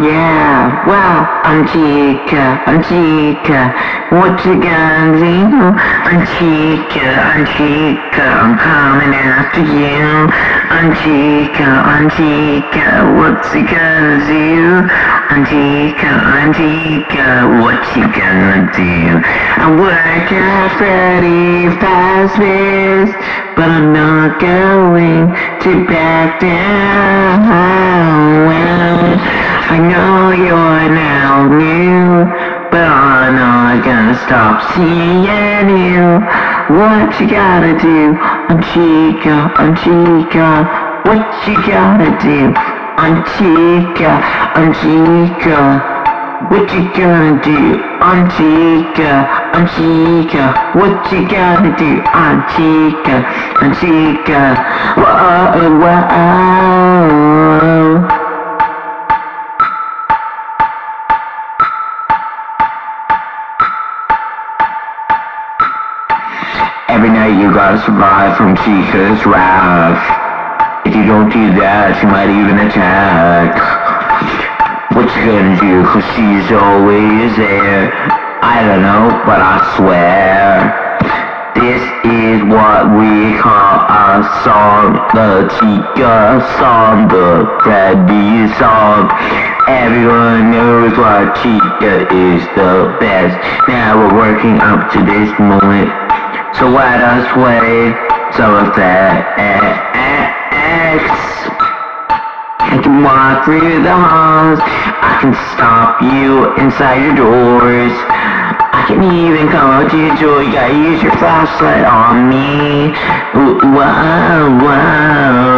yeah, well, I'm Chica. What you gonna do? I'm Chica, I'm coming after you. I'm Chica. What's you gonna do? I'm Chica. What you gonna do? I work at Freddy Fazbear's, but I'm not going to back down. Well, know you're now new, but I'm not gonna stop seeing you. What you gotta do? I'm Chica, I'm Chica. What you gotta do? I'm Chica, I'm Chica. What you gonna do? I'm Chica, I'm Chica. What you gotta do? I'm Chica, I'm Chica. Whoa, whoa. Every night you gotta survive from Chica's wrath. If you don't do that, she might even attack. What you gonna do? Cause she's always there. I don't know, but I swear. This is what we call a song, the Chica song, the Freddy song. Everyone knows what Chica is the best. Now we're working up to this moment. So let us wave some effects. I can walk through the halls. I can stop you inside your doors. I can even come out to your door. You gotta use your flashlight on me. Ooh, Whoa, whoa.